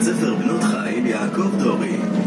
בית ספר בנות חיים יעקב דורי.